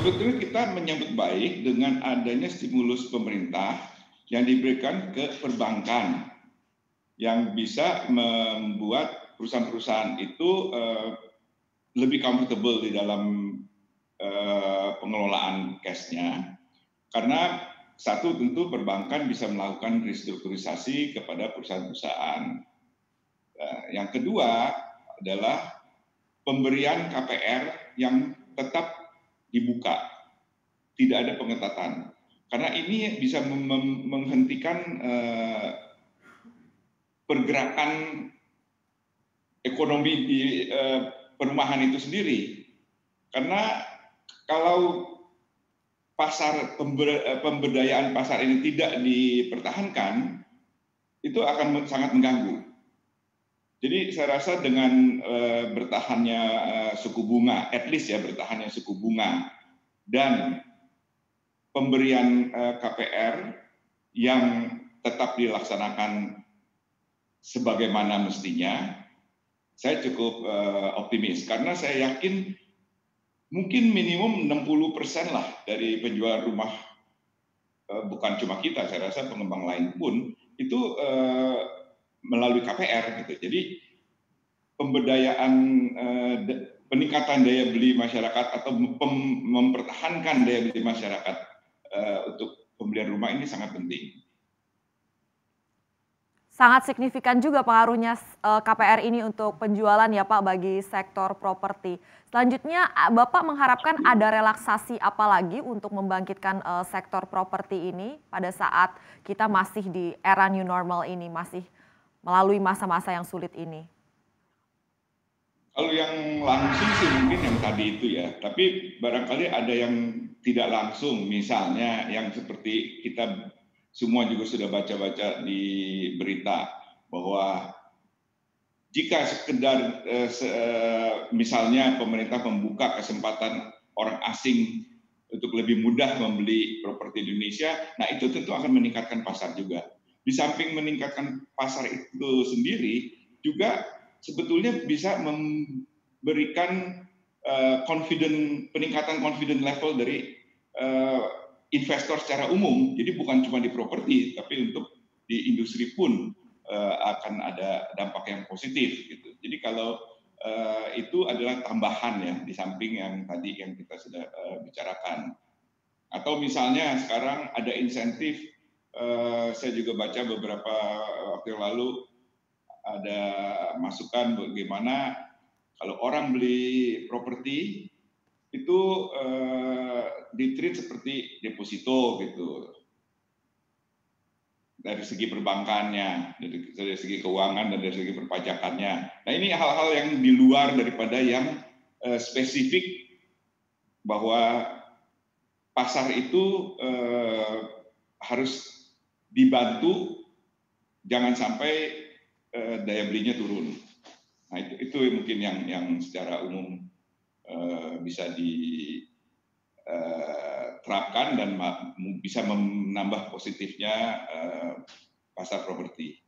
sebetulnya kita menyambut baik dengan adanya stimulus pemerintah yang diberikan ke perbankan yang bisa membuat perusahaan-perusahaan itu uh, lebih comfortable di dalam uh, pengelolaan cash-nya. Karena satu tentu perbankan bisa melakukan restrukturisasi kepada perusahaan-perusahaan. Uh, yang kedua adalah pemberian KPR yang tetap dibuka, tidak ada pengetatan. Karena ini bisa menghentikan uh, pergerakan ekonomi di uh, perumahan itu sendiri. Karena kalau pasar eh, pemberdayaan pasar ini tidak dipertahankan, itu akan sangat mengganggu. Jadi saya rasa dengan uh, bertahannya uh, suku bunga, at least ya bertahannya suku bunga dan pemberian uh, KPR yang tetap dilaksanakan sebagaimana mestinya, saya cukup uh, optimis. Karena saya yakin mungkin minimum 60 persen lah dari penjual rumah uh, bukan cuma kita, saya rasa pengembang lain pun itu uh, melalui KPR gitu. Jadi pemberdayaan eh, peningkatan daya beli masyarakat atau mempertahankan daya beli masyarakat eh, untuk pembelian rumah ini sangat penting. Sangat signifikan juga pengaruhnya eh, KPR ini untuk penjualan ya Pak bagi sektor properti. Selanjutnya Bapak mengharapkan ada relaksasi apa lagi untuk membangkitkan sektor properti ini pada saat kita masih di era new normal ini masih melalui masa-masa yang sulit ini? Kalau yang langsung sih mungkin yang tadi itu ya, tapi barangkali ada yang tidak langsung, misalnya yang seperti kita semua juga sudah baca-baca di berita bahwa jika sekedar eh, eh, misalnya pemerintah membuka kesempatan orang asing untuk lebih mudah membeli properti di Indonesia, nah itu tentu akan meningkatkan pasar juga di samping meningkatkan pasar itu sendiri juga sebetulnya bisa memberikan uh, confident peningkatan confident level dari uh, investor secara umum. Jadi bukan cuma di properti tapi untuk di industri pun uh, akan ada dampak yang positif gitu. Jadi kalau uh, itu adalah tambahan ya di samping yang tadi yang kita sudah uh, bicarakan. Atau misalnya sekarang ada insentif Uh, saya juga baca beberapa waktu yang lalu ada masukan bagaimana kalau orang beli properti itu uh, ditreat seperti deposito gitu dari segi perbankannya, dari, segi keuangan dan dari segi perpajakannya. Nah ini hal-hal yang di luar daripada yang uh, spesifik bahwa pasar itu harus dibantu jangan sampai uh, daya belinya turun. Nah itu, itu mungkin yang yang secara umum uh, bisa diterapkan eh, dan bisa menambah positifnya uh, pasar properti.